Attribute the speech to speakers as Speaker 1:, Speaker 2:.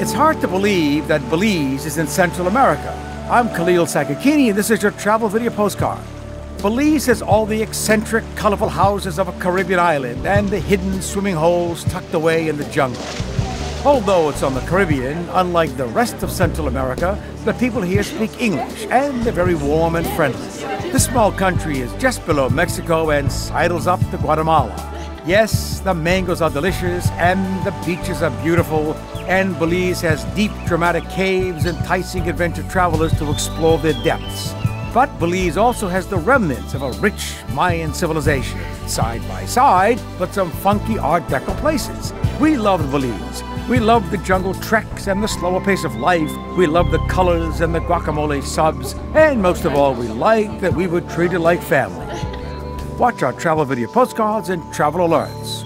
Speaker 1: It's hard to believe that Belize is in Central America. I'm Khalil Sakakini, and this is your travel video postcard. Belize has all the eccentric, colorful houses of a Caribbean island and the hidden swimming holes tucked away in the jungle. Although it's on the Caribbean, unlike the rest of Central America, the people here speak English and they're very warm and friendly. This small country is just below Mexico and sidles up to Guatemala. Yes, the mangoes are delicious and the beaches are beautiful, and Belize has deep, dramatic caves enticing adventure travelers to explore their depths. But Belize also has the remnants of a rich Mayan civilization, side by side, but some funky Art Deco places. We love Belize. We love the jungle treks and the slower pace of life. We love the colors and the guacamole subs. And most of all, we like that we were treated like family. Watch our travel video postcards and travel alerts.